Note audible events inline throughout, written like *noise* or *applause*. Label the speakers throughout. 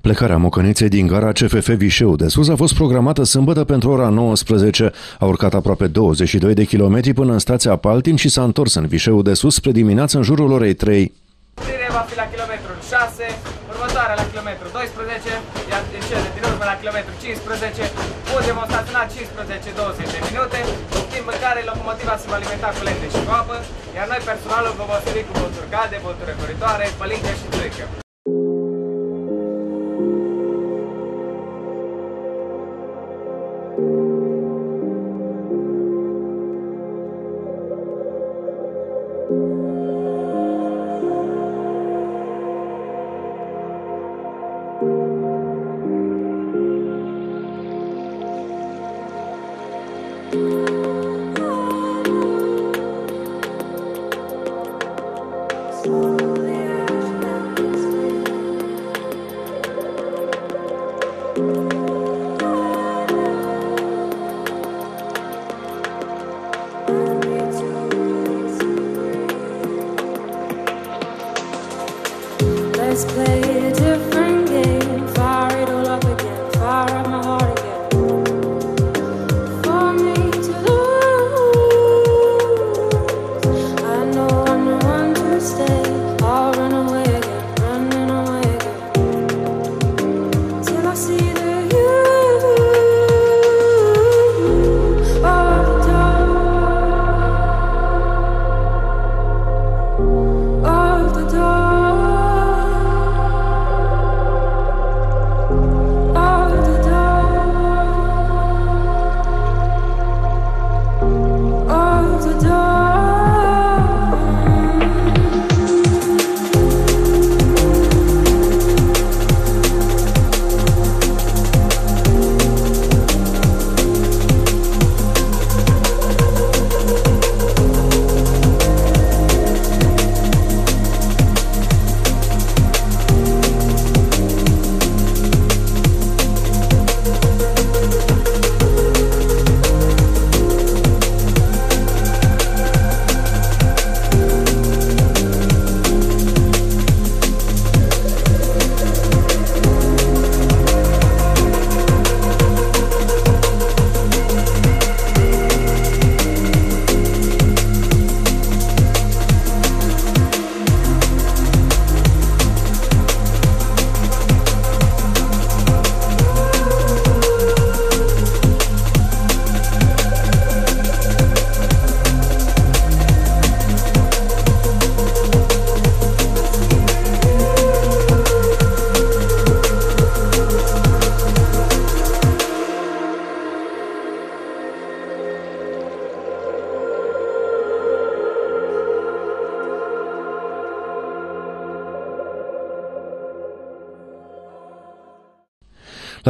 Speaker 1: Plecarea mocăneței din gara CFF Vișeu de sus a fost programată sâmbătă pentru ora 19. A urcat aproape 22 de kilometri până în stația Paltin și s-a întors în Vișeu de sus spre dimineață în jurul orei 3.
Speaker 2: va fi la kilometrul 6, următoarea la kilometrul 12, iar din cele din urmă la kilometrul 15, unde vom staționa 15-20 de minute, în timp în care locomotiva se va alimenta cu lente și cu apă, iar noi personalul vă vom servi cu băuturi calde, băuturi răcoritoare, pălincă și țuică.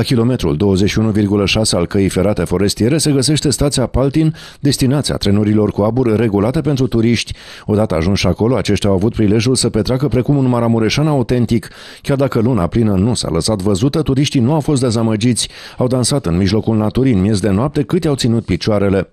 Speaker 1: La kilometrul 21,6 al căii ferate forestiere se găsește stația Paltin, destinația trenurilor cu abur regulate pentru turiști. Odată ajunși acolo, aceștia au avut prilejul să petreacă precum un maramureșan autentic. Chiar dacă luna plină nu s-a lăsat văzută, turiștii nu au fost dezamăgiți. Au dansat în mijlocul naturii în miez de noapte cât i-au ținut picioarele.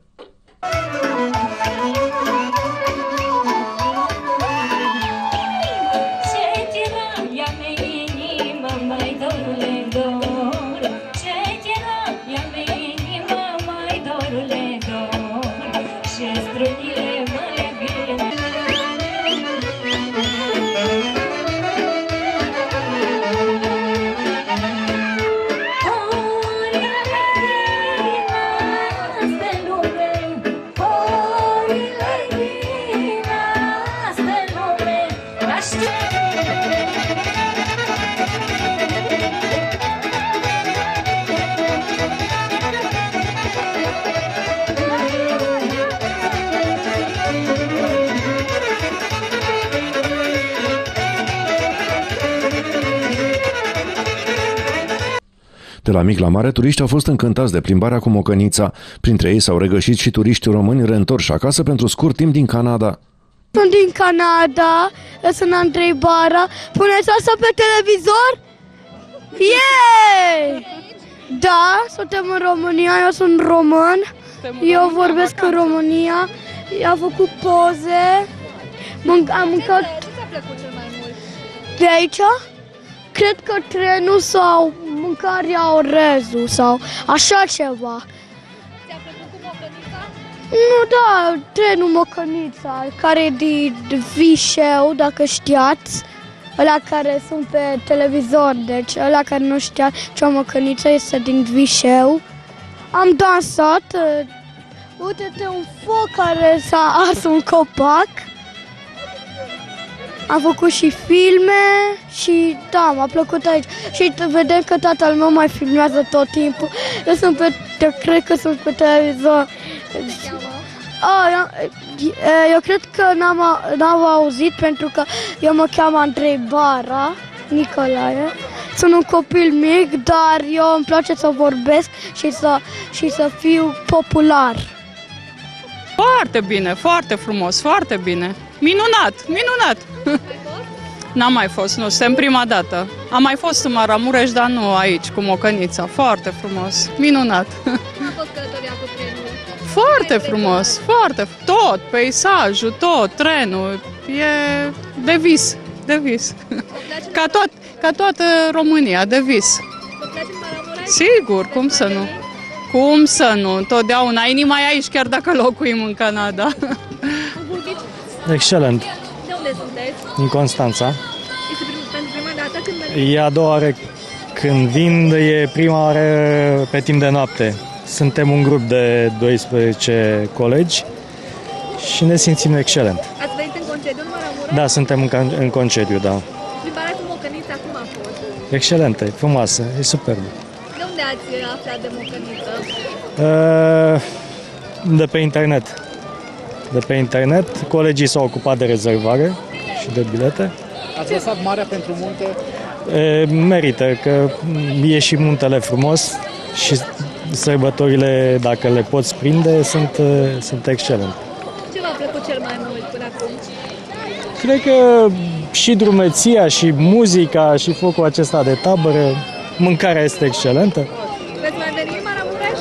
Speaker 1: De la mic la mare, turiștii au fost încântați de plimbarea cu mocănița. Printre ei s-au regăsit și turiști români reîntorși acasă pentru scurt timp din Canada.
Speaker 3: Sunt din Canada, eu sunt Andrei Bara. Puneți asta pe televizor? Yeah! Da, suntem în România, eu sunt român. Eu vorbesc în România. Am făcut poze. Mânc- am mâncat
Speaker 4: Ce ți-a plăcut cel mai mult?
Speaker 3: de aici cred că trenul sau mâncarea orezul sau așa ceva.
Speaker 4: Ți-a plăcut cu mocănița?
Speaker 3: Nu, da, trenul Mocănița, care e din Vișeu, dacă știați. Ăla care sunt pe televizor, deci ăla care nu știa ce o mocăniță este din Vișeu. Am dansat, uh, uite-te un foc care s-a ars un copac. Am făcut și filme și da, m-a plăcut aici. Și t- vedem că tatăl meu mai filmează tot timpul. Eu sunt pe, eu cred că sunt pe televizor. A, eu, eu cred că n-am, a- n-am auzit pentru că eu mă cheamă Andrei Bara, Nicolae. Sunt un copil mic, dar eu îmi place să vorbesc și să, și să fiu popular.
Speaker 5: Foarte bine, foarte frumos, foarte bine. Minunat, minunat. *laughs* N-am mai fost, nu, suntem prima dată. Am mai fost în Maramureș, dar nu aici, cu Mocănița. Foarte frumos, minunat. *laughs*
Speaker 4: Cum a fost călătoria cu trenul?
Speaker 5: Foarte frumos, foarte, tot, peisajul, tot, trenul, e de vis, de vis.
Speaker 4: Vă place, *laughs*
Speaker 5: Ca, tot, ca toată România, de vis.
Speaker 4: vă place Maramureș?
Speaker 5: Sigur, cum să nu? Cum să nu? Întotdeauna, inima e aici, chiar dacă locuim în Canada.
Speaker 4: Cu bubici?
Speaker 6: Excelent.
Speaker 4: De unde sunteți?
Speaker 6: În Constanța.
Speaker 4: Este prim, pentru prima dată când veniți?
Speaker 6: E a doua oară când vin, e prima oară pe timp de noapte. Suntem un grup de 12 colegi și ne simțim excelent.
Speaker 4: Ați venit în concediu în Maramureș?
Speaker 6: Da, suntem în, con- în concediu, da.
Speaker 4: Plimbarea cu mocănița cum a fost?
Speaker 6: Excelentă, e frumoasă, e superbă.
Speaker 4: De unde ați aflat de mocăniță?
Speaker 6: Uh, De pe internet. De pe internet, colegii s-au ocupat de rezervare și de bilete.
Speaker 7: Ați lăsat marea pentru munte?
Speaker 6: E, merită că e și muntele frumos și sărbătorile, dacă le poți prinde, sunt, sunt excelente.
Speaker 4: Ce v-a plăcut cel mai mult până acum?
Speaker 6: Cred că și drumeția, și muzica, și focul acesta de tabără, mâncarea este excelentă.
Speaker 4: Veți mai veni în Maramureș?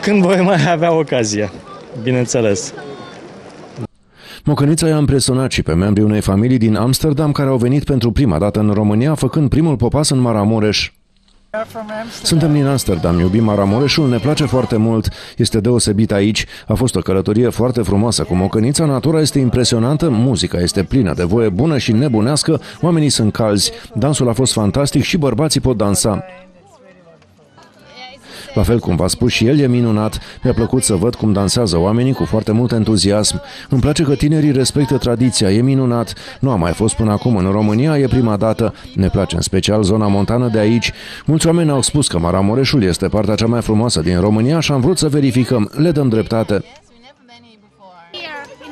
Speaker 6: Când voi mai avea ocazia, bineînțeles.
Speaker 1: Mocănița i-a impresionat și pe membrii unei familii din Amsterdam care au venit pentru prima dată în România, făcând primul popas în Maramureș. Suntem din Amsterdam, iubim Maramureșul, ne place foarte mult, este deosebit aici, a fost o călătorie foarte frumoasă cu Mocănița, natura este impresionantă, muzica este plină de voie bună și nebunească, oamenii sunt calzi, dansul a fost fantastic și bărbații pot dansa. La fel cum v-a spus și el, e minunat. Mi-a plăcut să văd cum dansează oamenii cu foarte mult entuziasm. Îmi place că tinerii respectă tradiția, e minunat. Nu a mai fost până acum în România, e prima dată. Ne place în special zona montană de aici. Mulți oameni au spus că Maramureșul este partea cea mai frumoasă din România și am vrut să verificăm. Le dăm dreptate.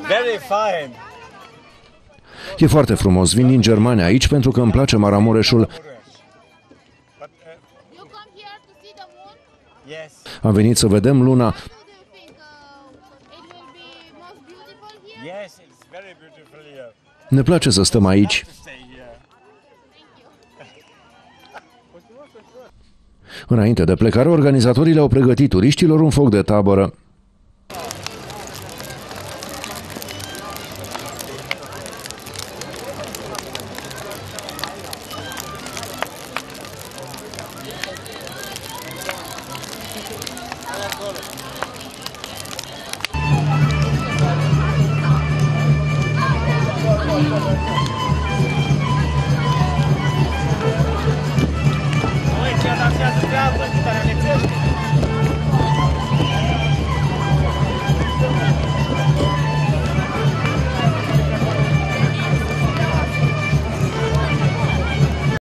Speaker 7: Very fine.
Speaker 1: E foarte frumos. Vin din Germania aici pentru că îmi place Maramureșul. Am venit să vedem luna.
Speaker 8: How do you think uh, it will be most beautiful here?
Speaker 7: Yes, it's very beautiful here.
Speaker 1: Ne place să stăm aici.
Speaker 7: Stay here.
Speaker 1: Înainte de plecare, organizatorii le-au pregătit turiștilor un foc de tabără.